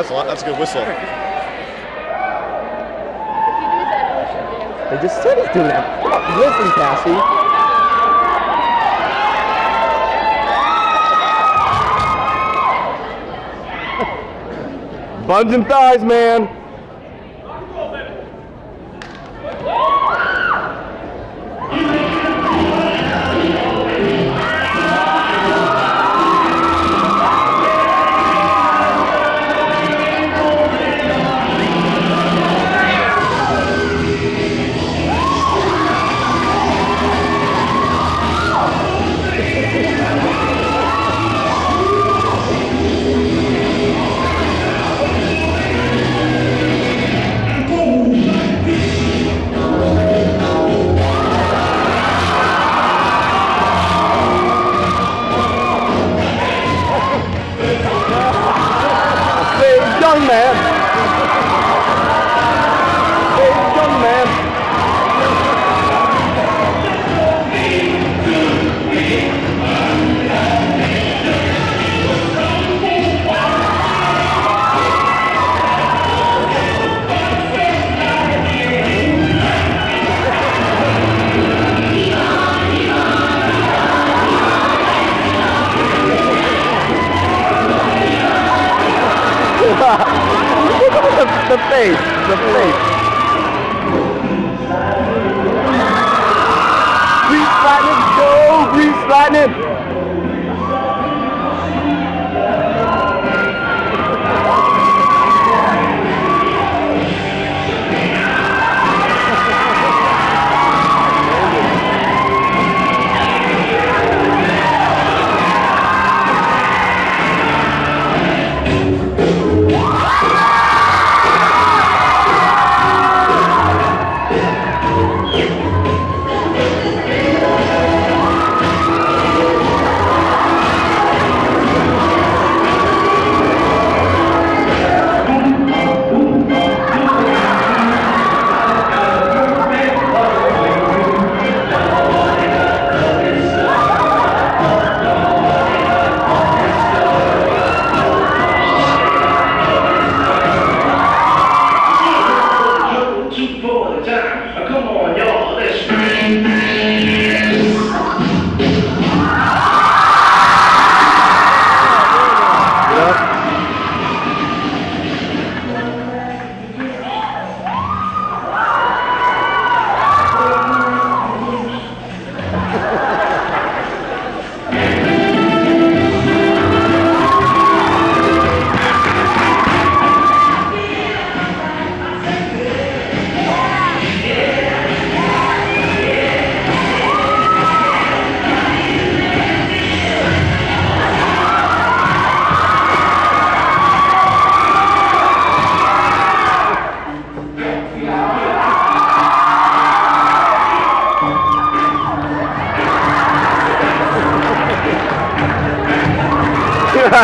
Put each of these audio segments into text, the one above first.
That's a lot. That's a good whistle. They just said he's doing that. Listen, Cassie. Buns and thighs, man. anh mẹ the, the face. Grease lightning, go, grease lightning.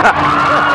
Ha ha ha!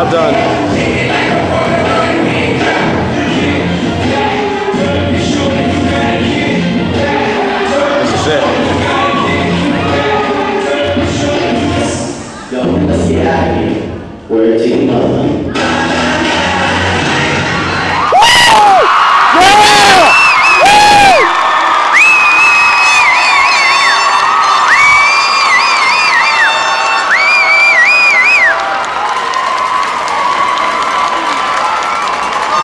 About done. Yo, let's get out of here. Mother.